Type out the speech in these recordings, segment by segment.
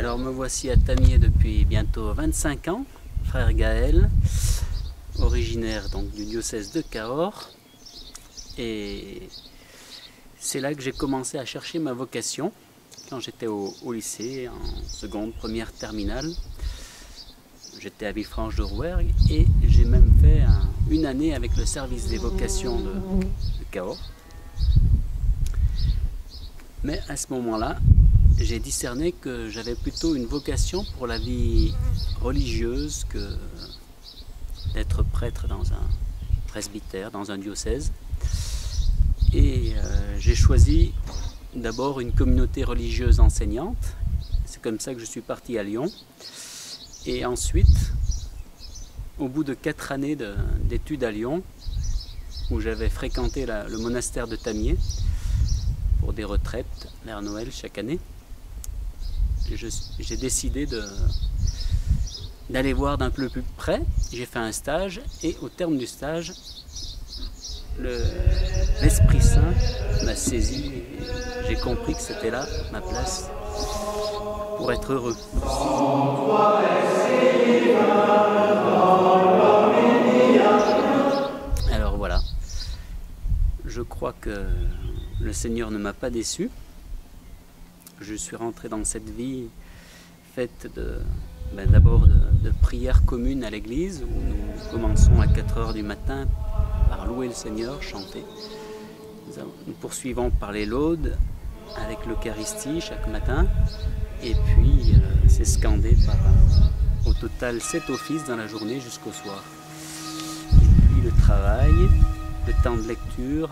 me voici à Tamier depuis bientôt 25 ans, frère Gaël, originaire donc du diocèse de Cahors. Et c'est là que j'ai commencé à chercher ma vocation quand j'étais au, lycée, en seconde, première terminale. J'étais à Villefranche de Rouergue et j'ai même fait une année avec le service des vocations de Cahors. Mais à ce moment-là, j'ai discerné que j'avais plutôt une vocation pour la vie religieuse que d'être prêtre dans un presbytère, dans un diocèse. Et euh, j'ai choisi d'abord une communauté religieuse enseignante. C'est comme ça que je suis parti à Lyon. Et ensuite, au bout de quatre années d'études à Lyon, où j'avais fréquenté le monastère de Tamier pour des retraites vers Noël chaque année, j'ai décidé d'aller voir d'un peu plus près. J'ai fait un stage et au terme du stage, l'Esprit Saint m'a saisi et j'ai compris que c'était là ma place pour être heureux. Alors voilà, je crois que le Seigneur ne m'a pas déçu je suis rentré dans cette vie faite ben, d'abord de, prières communes à l'église, où nous commençons à 4 heures du matin par louer le Seigneur, chanter. Nous poursuivons par les laudes avec l'Eucharistie chaque matin, et puis euh, c'est scandé par euh, au total sept offices dans la journée jusqu'au soir. Et puis le travail, le temps de lecture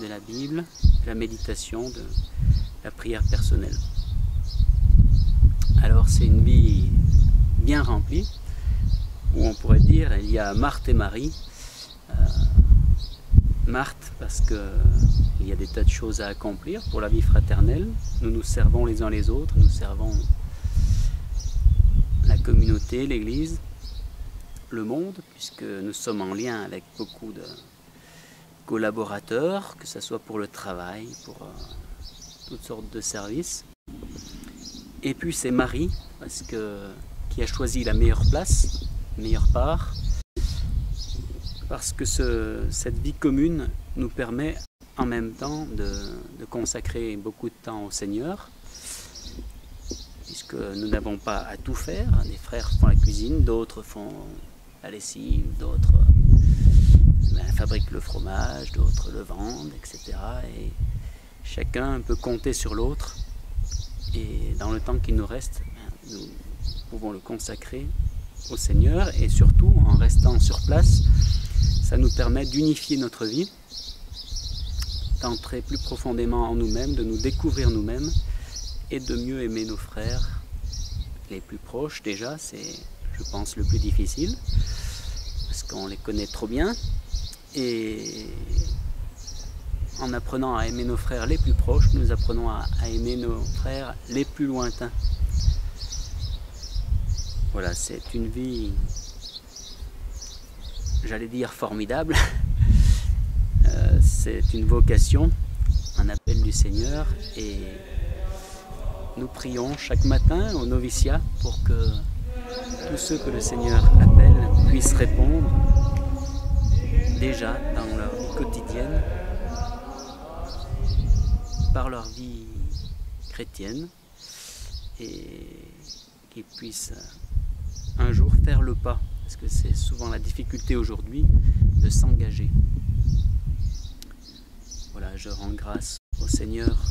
de la Bible, la méditation, de la prière personnelle. Alors c'est une vie bien remplie, où on pourrait dire il y a Marthe et Marie. Euh, Marthe parce qu'il y a des tas de choses à accomplir pour la vie fraternelle. Nous nous servons les uns les autres, nous servons la communauté, l'Église, le monde, puisque nous sommes en lien avec beaucoup de collaborateurs, que ce soit pour le travail, pour euh, toutes sortes de services. Et puis c'est Marie, qui a choisi la meilleure place, meilleure part, parce que ce, cette vie commune nous permet en même temps de, de, consacrer beaucoup de temps au Seigneur, puisque nous n'avons pas à tout faire. Des frères font la cuisine, d'autres font la lessive, d'autres ben, fabriquent le fromage, d'autres le vendent, etc. Et chacun peut compter sur l'autre et dans le temps qui nous reste, ben, nous pouvons le consacrer au Seigneur et surtout en restant sur place, ça nous permet d'unifier notre vie, d'entrer plus profondément en nous-mêmes, de nous découvrir nous-mêmes et de mieux aimer nos frères les plus proches déjà, c'est je pense le plus difficile parce qu'on les connaît trop bien et en apprenant à aimer nos frères les plus proches, nous apprenons à, aimer nos frères les plus lointains. Voilà, c'est une vie, j'allais dire formidable. Euh, c'est une vocation, un appel du Seigneur et nous prions chaque matin au noviciat pour que tous ceux que le Seigneur appelle puissent répondre déjà dans leur vie quotidienne par leur vie chrétienne et qu'ils puissent un jour faire le pas, parce que c'est souvent la difficulté aujourd'hui de s'engager. Voilà, je rends grâce au Seigneur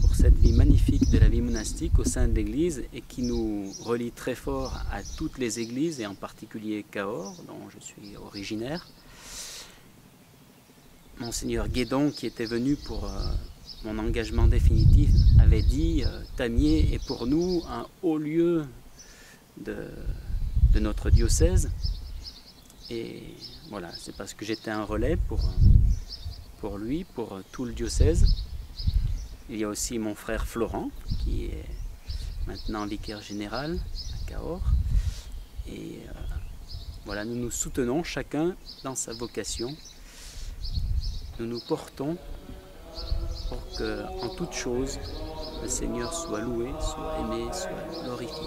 pour cette vie magnifique de la vie monastique au sein de l'Église et qui nous relie très fort à toutes les églises et en particulier Cahors, dont je suis originaire. Monseigneur Guédon qui était venu pour euh, mon engagement définitif, avait dit euh, Tamier est pour nous un haut lieu de, notre diocèse. Et voilà, c'est parce que j'étais un relais pour, pour lui, pour tout le diocèse. Il y a aussi mon frère Florent, qui est maintenant vicaire général à Cahors. Et euh, voilà, nous nous soutenons chacun dans sa vocation. Nous nous portons pour que, en toute chose, le Seigneur soit loué, soit aimé, soit glorifié.